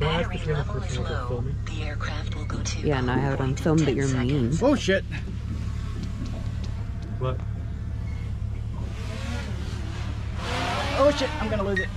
Battery level is low. The aircraft will go to Yeah, and I have it on film that you're mean. Oh shit. What? Oh shit, I'm gonna lose it.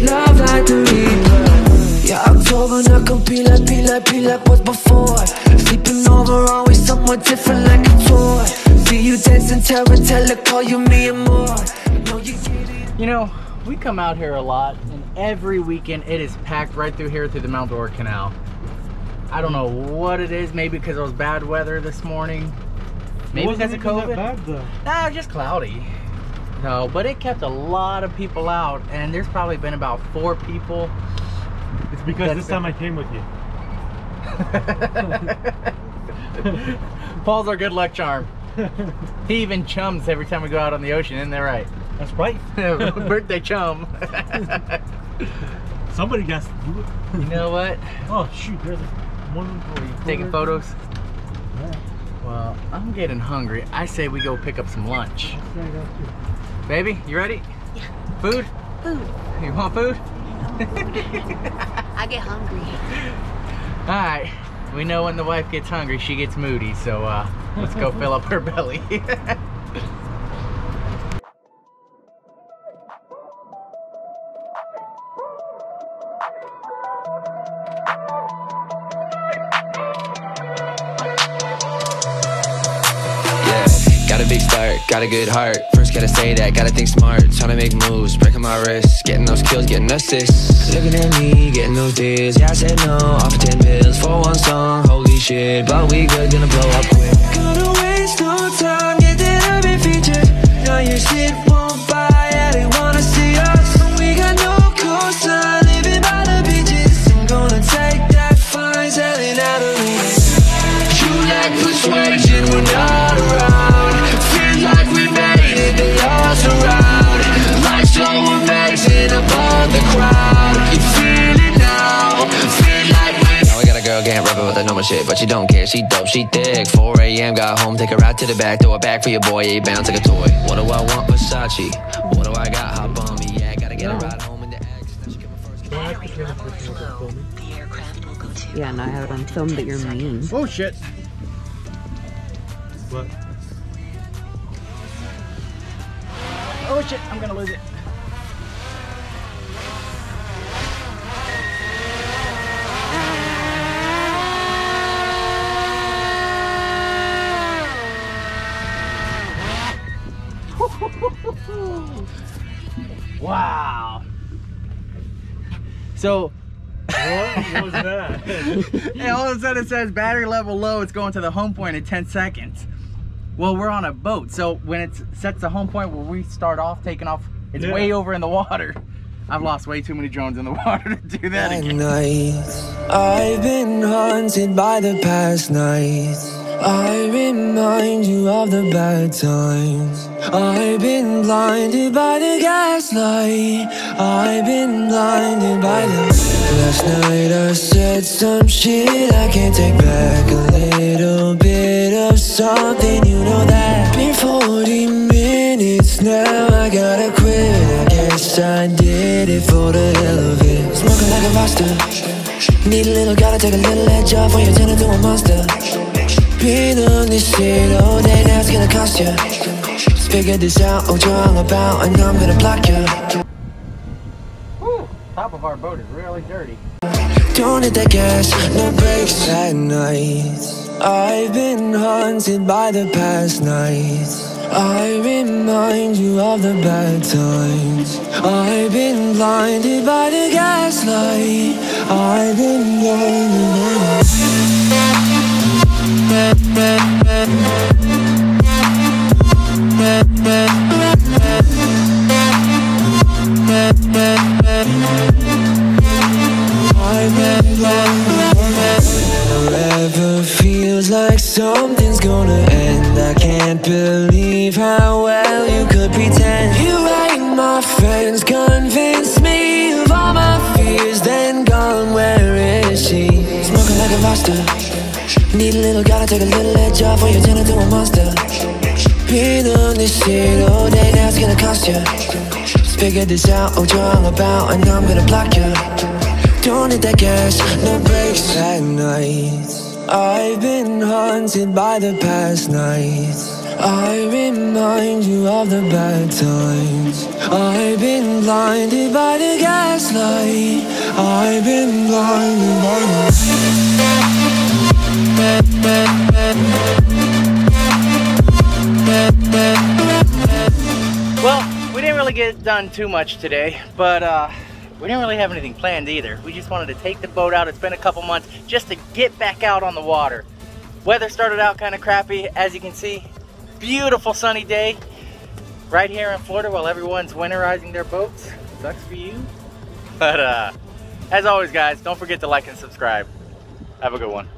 Love like the reaper. Yeah, October not gonna be like, be like, be like what's before. Sleeping over, always somewhat different like a toy. See you dancing, terror, tell her, call you me and more. Know you get it. You know, we come out here a lot, and every weekend it is packed right through here through the Mount Dora Canal. I don't know what it is. Maybe because it was bad weather this morning. Maybe because of COVID. That bad, though. Nah, just cloudy. No, but it kept a lot of people out, and there's probably been about four people. It's because this it. time I came with you. Paul's our good luck charm. He even chums every time we go out on the ocean, isn't that right? That's right. Birthday chum. Somebody has to do it. you know what? Oh shoot, there's one employee. Taking photos. Yeah. Well, I'm getting hungry. I say we go pick up some lunch. That's what I got to. Baby, you ready? Yeah. Food? Food. You want food? I get hungry. All right. We know when the wife gets hungry, she gets moody. So uh, let's go fill up her belly. Got a big start, got a good heart. First gotta say that, gotta think smart. Trying to make moves, breaking my wrist, getting those kills, getting assists. Looking at me, getting those deals. Yeah, I said no, off for 10 bills for one song. Holy shit, but we good, gonna blow up quick. Gonna waste no time, get that urban feature. Now your shit won't buy, yeah, they wanna see us. We got no coastline, living by the beaches. I'm gonna take that fine, selling out of you lack persuasion, we're not around crowd You feel it now, feel like we Now I got a girl, can't rap about the normal shit But she don't care, she dope, she thick 4 a.m. got home, take her out to the back Throw it back for your boy, yeah, he bounce like a toy What do I want, Versace? What do I got, hop on me, yeah Gotta get a ride home in the X Now she coming first Battery level is low. The aircraft will go to Yeah, and I have it on film that you're mean. oh shit. What? Oh shit, I'm gonna lose it. Wow. So, What was that? and all of a sudden it says battery level low, it's going to the home point in 10 seconds. Well, we're on a boat, so when it sets the home point where we start off taking off, it's Yeah. way over in the water. I've lost way too many drones in the water to do that At again. nights, I've been haunted by the past nights. I remind you of the bad times. I've been blinded by the gaslight. I've been blinded by the. Last night I said some shit I can't take back. A little bit of something, you know that. Been 40 minutes now, I gotta quit. I guess I did it for the hell of it. Smoking like a roster. Need a little, gotta take a little edge off when you turn into a monster. Been on this shit all day, now it's gonna cost you. Just figured this out, what you're all about, and I'm gonna block you. Whew, top of our boat is really dirty. Don't hit the gas, no brakes at night. I've been haunted by the past nights. I remind you of the bad times. I've been blinded by the gaslight. I've been blinded by Whenever feels like something's gonna end. I can't believe how well you could pretend. You ain't my friends, convince me of all my fears. Then gone, where is she? Smoking like a monster Need a little, gotta take a little edge off Or you turn into a monster Been on this shit all day, now it's gonna cost you Just figured this out, you're all about And I'm gonna block you don't need that gas, no brakes at night. I've been haunted by the past nights. I remind you of the bad times. I've been blinded by the gaslight. I've been blinded by the. Get done too much today, but uh, we didn't really have anything planned either. We just wanted to take the boat out. It's been a couple months just to get back out on the water. Weather started out kind of crappy, as you can see. Beautiful sunny day right here in Florida while everyone's winterizing their boats. Sucks for you. But uh, as always, guys, don't forget to like and subscribe. Have a good one.